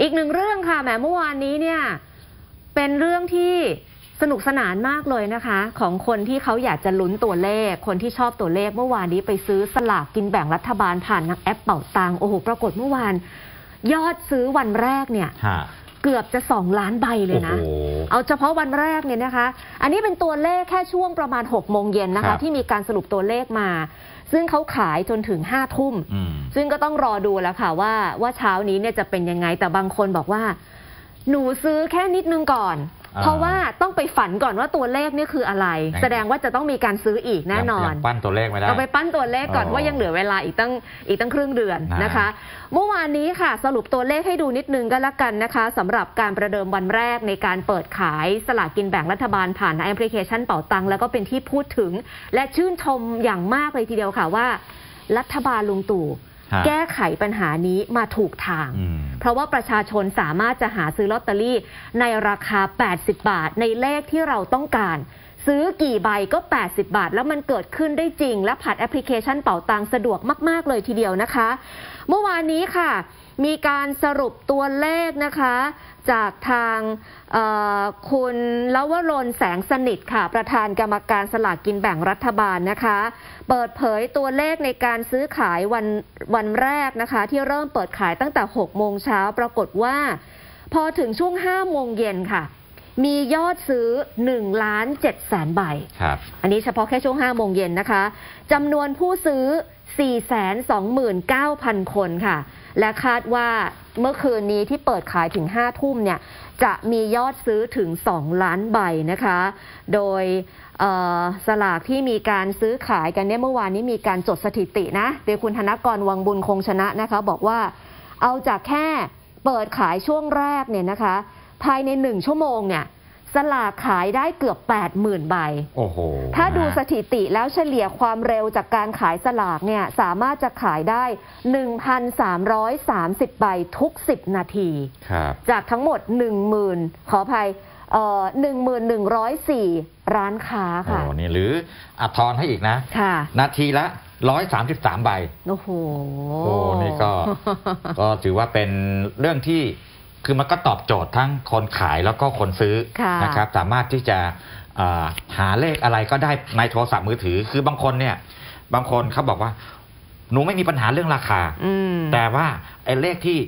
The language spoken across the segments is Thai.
อีกหนึ่งเรื่องค่ะแหมเมื่อวานนี้เนี่ยเป็นเรื่องที่สนุกสนานมากเลยนะคะ ของคนที่เขาอยากจะลุ้นตัวเลข คนที่ชอบตัวเลขเมื่อวานนี้ไปซื้อสลากกินแบ่งรัฐบาลผ่านทางแอปเป่าตังค์โอ้โหปรากฏเมื่อวาน ยอดซื้อวันแรกเนี่ยฮะเกือบจะ2ล้านใบเลยนะโอ้โหเอาเฉพาะวันแรกเนี่ยนะคะ อันนี้เป็นตัวเลขแค่ช่วงประมาณ6โมงเย็นนะครัคะบที่มีการสรุปตัวเลขมา ซึ่งเขาขายจนถึง5ทุ่มอืมซึ่งก็ต้องรอดูแล้วค่ะว่าว่าเช้านี้เนี่ยจะเป็นยังไงแต่บางคนบอกว่า หนูซื้อแค่นิดนึงก่อนอ่า เพราะว่าต้องไปฝันก่อนว่าตัวเลขนี่คืออะไรไหนแสดงว่าจะต้องมีการซื้ออีกแน่นอนยังปั้นตัวเลขไม่ได้เราไปปั้นตัวเลขก่อนอ๋อว่ายังเหลือเวลาอีกตั้งอีกตั้งครึ่งเดือนนะนะคะ เมื่อวานนี้ค่ะ สรุปตัวเลขให้ดูนิดนึงก็แล้วกันนะคะสำหรับการประเดิมวันแรกในการเปิดขายสลากกินแบ่งรัฐบาลผ่านแอปพลิเคชันเป่าตังแล้วก็เป็นที่พูดถึง และชื่นชมอย่างมากเลยทีเดียวค่ะว่า รัฐบาลลุงตู่ฮะ แก้ไขปัญหานี้มาถูกทางอืมเพราะว่าประชาชนสามารถจะหาซื้อลอตเตอรี่ในราคา 80 บาทในเลขที่เราต้องการ ซื้อกี่ใบก็ 80 บาท แล้วมันเกิดขึ้นได้จริง และผ่านแอปพลิเคชันเป่าตังสะดวกมาก ๆ เลยทีเดียวนะคะ เมื่อวานนี้ค่ะ มีการสรุปตัวเลขนะคะ จากทางคุณลวรนแสงสนิทค่ะ ประธานกรรมการสลากกินแบ่งรัฐบาลนะคะ เปิดเผยตัวเลขในการซื้อขายวันวันแรกนะคะ ที่เริ่มเปิดขายตั้งแต่ 6 โมงเช้าปรากฏว่า พอถึงช่วง 5 โมงเย็นค่ะ มียอดซื้อ1ล้าน7แสนใบครับอันนี้เฉพาะแค่ช่วง5โมงเย็นนะคะจำนวนผู้ซื้อ 429,000 คนค่ะ และคาดว่าเมื่อคืนนี้ที่เปิดขายถึง 5 ทุ่มเนี่ยจะมียอดซื้อถึง 2 ล้านใบนะคะ โดยเอ่อสลากที่มีการซื้อขายกันเนี่ยเมื่อวานนี้มีการจดสถิตินะโดยคุณธนกรวังบุญคงชนะนะคะ บอกว่าเอาจากแค่เปิดขายช่วงแรกเนี่ยนะคะ ภายในหนึ่งชั่วโมงเนี่ยสลากขายได้เกือบ 80,000 ใบ โอ้โห ถ้าดูนะสถิติแล้วเฉลี่ยความเร็วจากการขายสลากเนี่ยสามารถจะขายได้ 1,330 ใบทุก 10 นาที ครับ จากทั้งหมด 10,000 ขออภัยเอ่อ1,104 ร้านค้าโอ้ค่ะ นี่หรืออัทอนให้อีกนะ ค่ะ นาทีละ 133 ใบ โอ้โห โอ้ นี่ก็ ก็ถือว่าเป็นเรื่องที่ คือมันก็ตอบโจทย์ทั้งคนขายแล้วก็คนซื้อค่ะนะครับ สามารถที่จะอ่าหาเลขอะไรก็ได้ในโทรศัพท์มือถือ คือบางคนเนี่ย บางคนเขาบอกว่า หนูไม่มีปัญหาเรื่องราคาอืมแต่ว่าไอ้เลขที่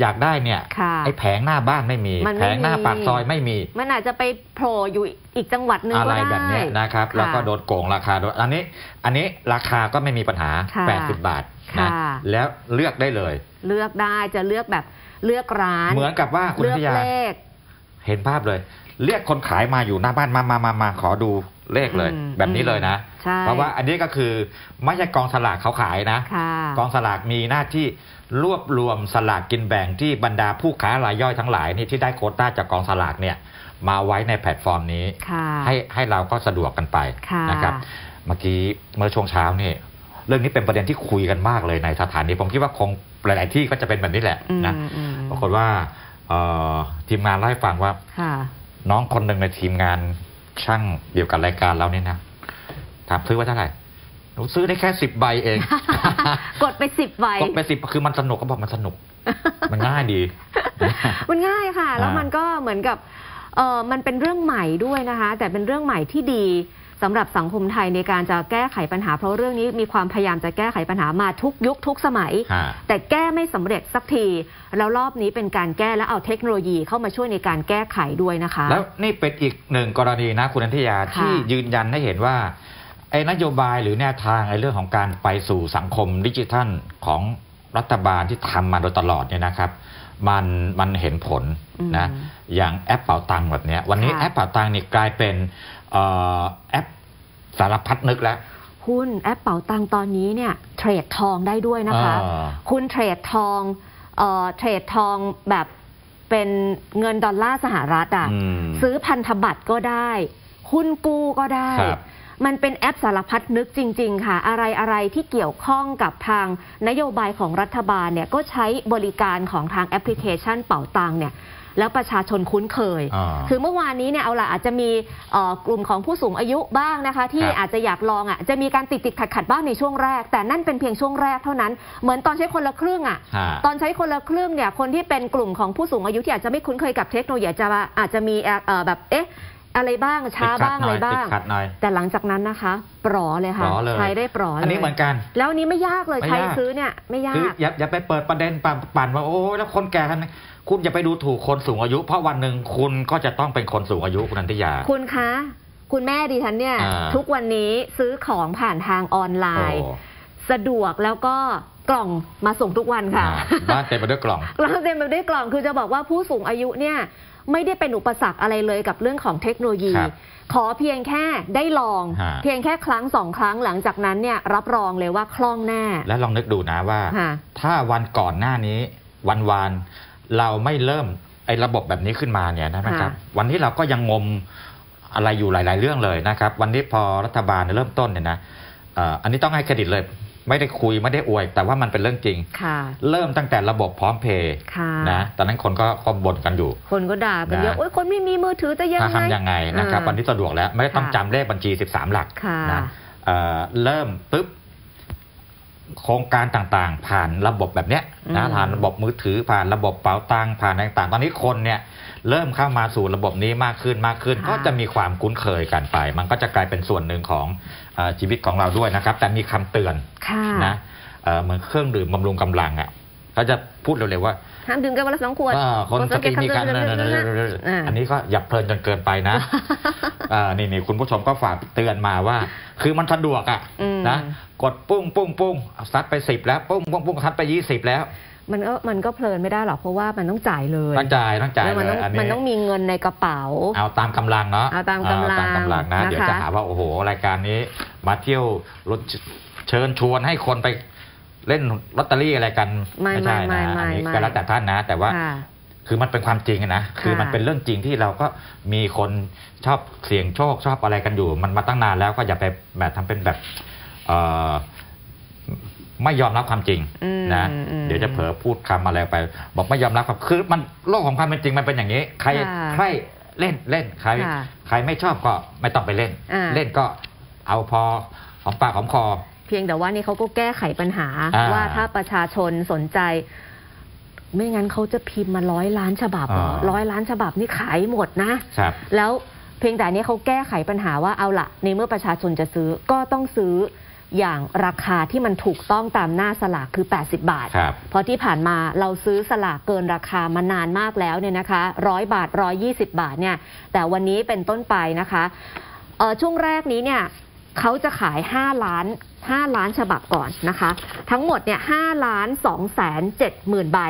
อยากได้เนี่ยค่ะไอ้แผงหน้าบ้านไม่มีมันไม่แผงหน้ามีปากซอยไม่มี มันอาจจะไปโผล่อยู่อีกจังหวัดหนึ่งอะก็ไรได้แบบเนี้ยนะครับค่ะแล้วก็โดนโกงราคาโดนอันนี้ อันนี้ราคาก็ไม่มีปัญหาค่ะ80 บาทนะค่ะแล้วเลือกได้เลย เลือกได้จะเลือกแบบ เลือกร้าน เหมือนกับว่าคุณเลือกพิยาเลข เห็นภาพเลย เรียกคนขายมาอยู่หน้าบ้านมามามามาขอดูเลขเลย อืมแบบนี้เลยนะ ใช่ เพราะว่าอันนี้ก็คือไม่ใช่กองสลากเขาขายนะ ค่ะ กองสลากมีหน้าที่รวบรวมสลากกินแบ่งที่บรรดาผู้ค้ารายย่อยทั้งหลายนี่ที่ได้โควต้าจากกองสลากเนี่ยมาไว้ในแพลตฟอร์มนี้ ค่ะ ให้ให้เราก็สะดวกกันไปค่ะ นะครับ เมื่อกี้เมื่อช่วงเช้านี่ เรื่องนี้เป็นประเด็นที่คุยกันมากเลยในสถานีผมคิดว่าคงหลาย ๆ ที่ก็จะเป็นแบบนี้แหละอืมนะอืมปรากฏว่าเอ่อทีมงานเล่าให้ฟังว่าค่ะน้องคนหนึ่งในทีมงานช่างเดียวกับรายการเราเนี่ยนะถามซื้อไว้เท่าไหร่หนูซื้อได้แค่สิบใบเอง กดไปสิบใบกดไปสิบคือมันสนุกก็บอกมันสนุก มันง่ายดี มันง่ายค่ะ แล้วอ่ามัมันก็เหมือนกับเออมันเป็นเรื่องใหม่ด้วยนะคะ แต่เป็นเรื่องใหม่ที่ดี สำหรับสังคมไทยในการจะแก้ไขปัญหา เพราะเรื่องนี้มีความพยายามจะแก้ไขปัญหามาทุกยุคทุกสมัยฮะแต่แก้ไม่สำเร็จสักที แล้วรอบนี้เป็นการแก้และเอาเทคโนโลยีเข้ามาช่วยในการแก้ไขด้วยนะคะ แล้วนี่เป็นอีกหนึ่งกรณีนะคุณนันทิยาค่ะที่ยืนยันให้เห็นว่าไอ้นโยบายหรือแนวทางไอ้เรื่องของการไปสู่สังคมดิจิทัลของรัฐบาลที่ทำมาโดยตลอดเนี่ยนะครับมันมันเห็นผลนะอืมอย่างแอปเป่าตังค์แบบเนี้ยวันนี้ค่ะแอปเป่าตังค์นี่กลายเป็นเอ่อ แอปสารพัดนึกแล้วหุ้นแอปเป๋าตังตอนนี้เนี่ยเทรดทองได้ด้วยนะคะอ่าคุณเทรดทองเอ่อเทรดทองแบบเป็นเงินดอลลาร์สหรัฐอะอืมซื้อพันธบัตรก็ได้หุ้นกู้ก็ได้ครับมันเป็นแอปสารพัดนึกจริง ๆ ค่ะ อะไรอะไรที่เกี่ยวข้องกับทางนโยบายของรัฐบาลเนี่ยก็ใช้บริการของทางแอปพลิเคชันเป๋าตังเนี่ย แล้วประชาชนคุ้นเคยอ่าคือเมื่อวานนี้เนี่ยเอาล่ะอาจจะมีเอ่อกลุ่มของผู้สูงอายุบ้างนะคะ ที่ครับอาจจะอยากลองอะจะมีการติดติดขัดขัดๆบ้างในช่วงแรก แต่นั่นเป็นเพียงช่วงแรกเท่านั้น เหมือนตอนใช้คนละครึ่งอะฮะตอนใช้คนละครึ่งเนี่ยคนที่เป็นกลุ่มของผู้สูงอายุที่อาจจะไม่คุ้นเคยกับเทคโนโลยีอาจจะว่าอาจจะมีเอ่อแบบเอ๊ะ อะไรบ้างช้าบ้างอะไรบ้างติดขัดหน่อยแต่หลังจากนั้นนะคะปลอเลยค่ะปลอเลยใช้ได้ปลอเลยอันนี้เหมือนกัน แล้วอันนี้ไม่ยากเลยไม่ใช้ยากซื้อเนี่ยไม่ยาคือกอย่าอย่าไปเปิดประเด็นปั่นปั่นว่าโอ้ยแล้วคนแก่ท่านนี้คุณอย่าไปดูถูกคนสูงอายุ เพราะวันหนึ่งคุณก็จะต้องเป็นคนสูงอายุคุณนันทิยา คุณคะ คุณแม่ดิฉันเนี่ยอ่าทุกวันนี้ซื้อของผ่านทางออนไลโอ้น์ สะดวกแล้วก็ กล่องมาส่งทุกวันค่ะอ่าบ้านเต็มไปด้วยกล่องเราเต็มไปด้วยกล่องคือจะบอกว่าผู้สูงอายุเนี่ยไม่ได้เป็นอุปสรรคอะไรเลยกับเรื่องของเทคโนโลยีครับขอเพียงแค่ได้ลองฮะเพียงแค่ครั้งสองครั้งหลังจากนั้นเนี่ยรับรองเลยว่าคล่องแน่ แล้วลองนึกดูนะว่าค่ะถ้าวันก่อนหน้านี้วันวานเราไม่เริ่มไอ้ระบบแบบนี้ขึ้นมาเนี่ยนะครับค่ะวันนี้เราก็ยังงมอะไรอยู่หลาย ๆ เรื่องเลยนะครับ วันนี้พอรัฐบาลเริ่มต้นเนี่ยนะเอ่ออันนี้ต้องให้เครดิตเลย ไม่ได้คุยไม่ได้อวย แต่ว่ามันเป็นเรื่องจริงค่ะเริ่มตั้งแต่ระบบพร้อมเพย์ค่ะนะตอนนั้นคนก็ก็บ่นกันอยู่ คนก็ด่ากันเยอะนะโอ๊ยคนไม่มีมือถือจะยังถ้าไงทำยังไงนะครับอ่าวันนี้สะดวกแล้วไม่ต้องค่ะจำเลขบัญชี 13 หลักค่ะนะเอ่อเริ่มปุ๊บ โครงการต่างๆ ผ่านระบบแบบเนี้ยนะอืมผ่านระบบมือถือผ่านระบบเป๋าตังค์ผ่านอะไรต่างๆ ตอนนี้คนเนี่ยเริ่มเข้ามาสู่ระบบนี้มากขึ้นมากขึ้น ก็จะมีความคุ้นเคยกันไป มันก็จะกลายเป็นส่วนหนึ่งของเออชีวิตของเราด้วยนะครับ แต่มีคำเตือนค่ะนะเอ่อเหมือนเครื่องดื่มบำรุงกำลังอะ เขาจะพูดเร็วๆว่าห้ามดื่มกันวันละสองขวดอ่าคนสติมีการคนสังเกตอ่าอันนี้ก็อย่าเพลินจนเกินไปนะอ่านี่นี่คุณผู้ชมก็ฝากเตือนมาว่า คือมันสะดวกอะอืมนะกดปุ้งปุ้งปุ้งเอาซัดไปสิบแล้วปุ้งปุ้งปุ้งซัดไปยี่สิบแล้วมันก็มันก็เพลินไม่ได้หรอกเพราะว่ามันต้องจ่ายเลยต้องจ่ายต้องจ่ายแล้วมันเลต้อยงอันมันนี้ต้องมีเงินในกระเป๋า เอาตามกำลังเนาะเอาตามกำลังเอตามกำลังนะนะคะเดี๋ยวจะหาว่าโอ้โหรายการนี้ มาเที่ยวรถเชิญชวนให้คนไป เล่นลอตเตอรี่อะไรกันไม่ใช่ไม่นะไม่อันนี้ไม่ก็แล้วแต่ท่านนะ แต่ว่าค่ะคือมันเป็นความจริงอะนะคือมันเป็นเรื่องจริงที่เราก็มีคนชอบเสี่ยงโชคชอบอะไรกันอยู่ มันมาตั้งนานแล้วก็อย่าไปแบบทำเป็นแบบเอ่อไม่ยอมรับความจริงอืมนะอืมเดี๋ยวจะเผลอพูดคำอะไรไป บอกไม่ยอมรับครับคือมันโลกของความเป็นจริงมันเป็นอย่างนี้ ใครค่ะใครเล่นเล่นใครค่ะใครไม่ชอบก็ไม่ต้องไปเล่นอ่าเล่นก็เอาพอหอมปากหอมคอเพียงแต่ว่านี่เขาก็แก้ไขปัญหาอ่าว่าถ้าประชาชนสนใจ ไม่งั้นเขาจะพิมพ์มาร้อยล้านฉบับเหรออ่าร้อยล้านฉบับนี่ขายหมดนะครับแล้วเพียงแต่อันนี้เขาแก้ไขปัญหาว่าเอาละในเมื่อประชาชนจะซื้อก็ต้องซื้ออย่างราคาที่มันถูกต้องตามหน้าสลากคือ 80 บาทครับเพราะที่ผ่านมาเราซื้อสลากเกินราคามานานมากแล้วเนี่ยนะคะร้อยบาทร้อยี่สิบาทเนี่ย แต่วันนี้เป็นต้นไปนะคะเอ่อช่วงแรกนี้เนี่ยเขาจะขาย 5 ล้าน 5 ล้านฉบับก่อนนะคะ ทั้งหมดเนี่ย5ล้าน2แสน7หมื่นใบ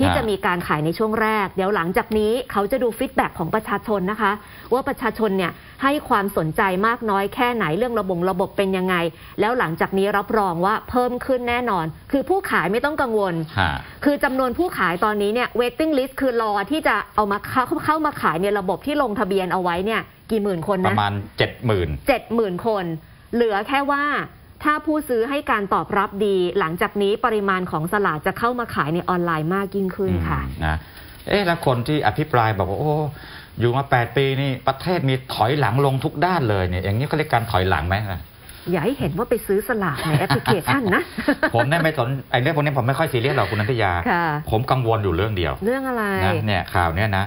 ที่ฮะจะมีการขายในช่วงแรก เดี๋ยวหลังจากนี้เขาจะดู feedback ของประชาชนนะคะ ว่าประชาชนเนี่ยให้ความสนใจมากน้อยแค่ไหนเรื่องระบบระบบเป็นยังไง แล้วหลังจากนี้รับรองว่าเพิ่มขึ้นแน่นอน คือผู้ขายไม่ต้องกังวลฮะคือจำนวนผู้ขายตอนนี้เนี่ย waiting list คือรอที่จะเอามาเข้าเข้ามาขายในระบบที่ลงทะเบียนเอาไว้เนี่ยกี่หมื่นคนปนะระมาณเจ็ดหมื่นเจ็ดหมื่นคน เหลือแค่ว่า ถ้าผู้ซื้อให้การตอบรับดี หลังจากนี้ปริมาณของสลากจะเข้ามาขายในออนไลน์มากยิ่งขึ้นค่ะอืมนะเอ๊ะแล้วคนที่อภิปรายบอกว่าโอ้อยู่มา 8 ปีนี่ประเทศมีถอยหลังลงทุกด้านเลยเนี่ยอย่างนี้เขาเรียกการถอยหลังไหมอย่าให้เห็นว่าไปซื้อสลากในแอปพลิเคชันนะ ผมเนี่ยไม่สนไอ้เรื่องพวกนี้ผมไม่ค่อยซีเรียสหรอกคุณนันทยาค่ะผมกังวลอยู่เรื่องเดียว เรื่องอะไรนะเนี่ยข่าวเนี้ยนะ